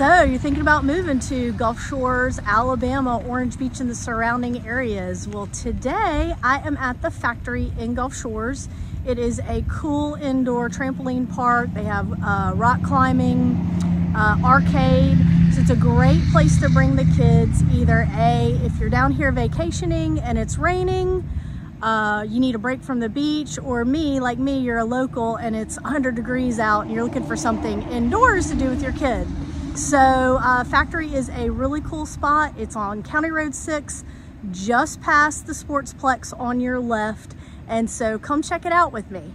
So you're thinking about moving to Gulf Shores, Alabama, Orange Beach and the surrounding areas. Well, today I am at the factory in Gulf Shores. It is a cool indoor trampoline park. They have uh, rock climbing, uh, arcade. So it's a great place to bring the kids. Either A, if you're down here vacationing and it's raining, uh, you need a break from the beach, or me, like me, you're a local and it's 100 degrees out and you're looking for something indoors to do with your kid. So uh, Factory is a really cool spot. It's on County Road 6, just past the Sportsplex on your left. And so come check it out with me.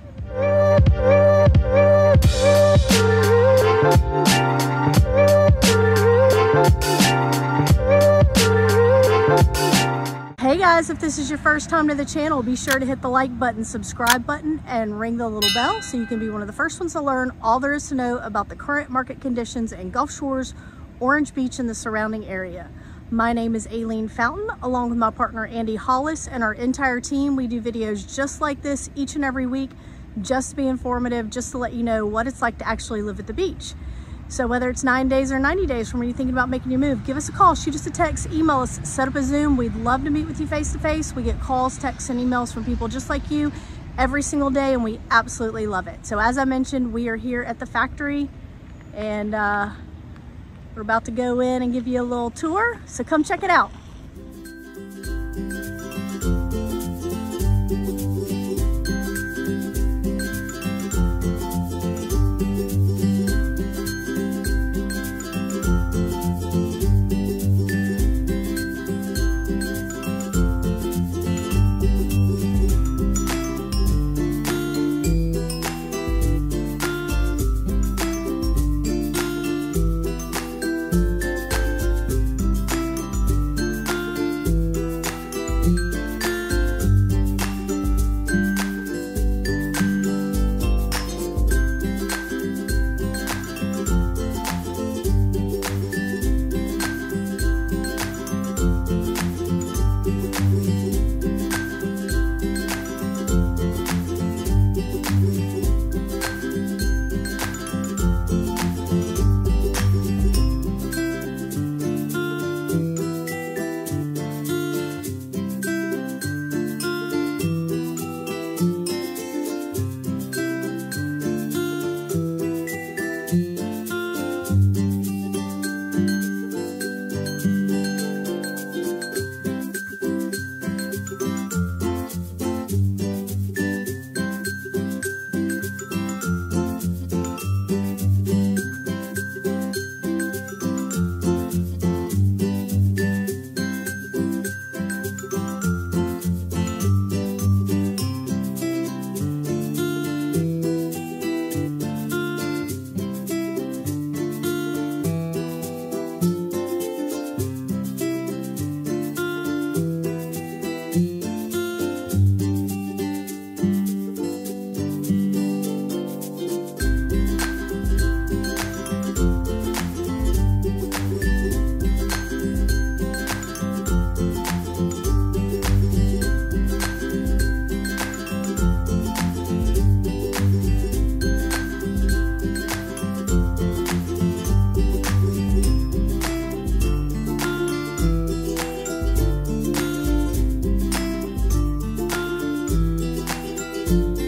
Guys, if this is your first time to the channel, be sure to hit the like button, subscribe button, and ring the little bell so you can be one of the first ones to learn all there is to know about the current market conditions in Gulf Shores, Orange Beach, and the surrounding area. My name is Aileen Fountain, along with my partner Andy Hollis and our entire team. We do videos just like this each and every week, just to be informative, just to let you know what it's like to actually live at the beach. So whether it's nine days or 90 days from when you're thinking about making your move, give us a call, shoot us a text, email us, set up a Zoom. We'd love to meet with you face to face. We get calls, texts, and emails from people just like you every single day, and we absolutely love it. So as I mentioned, we are here at the factory, and uh, we're about to go in and give you a little tour. So come check it out. you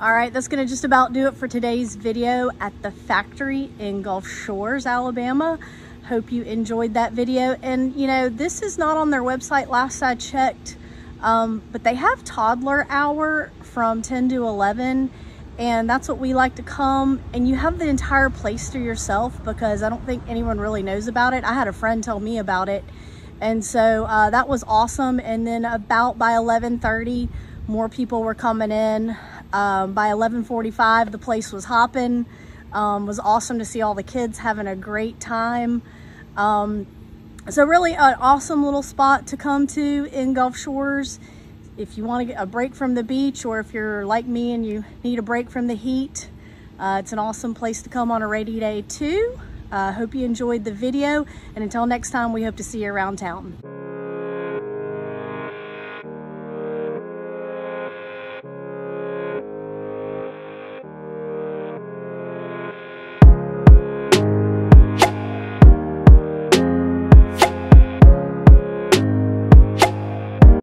All right, that's gonna just about do it for today's video at the factory in Gulf Shores, Alabama. Hope you enjoyed that video. And you know, this is not on their website last I checked, um, but they have toddler hour from 10 to 11 and that's what we like to come and you have the entire place to yourself because I don't think anyone really knows about it. I had a friend tell me about it and so uh, that was awesome and then about by 11:30 more people were coming in. Um, by 11:45 the place was hopping. Um, was awesome to see all the kids having a great time. Um, so really an awesome little spot to come to in Gulf Shores if you want to get a break from the beach or if you're like me and you need a break from the heat, uh, it's an awesome place to come on a rainy day too. I uh, hope you enjoyed the video and until next time, we hope to see you around town.